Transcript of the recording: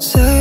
Say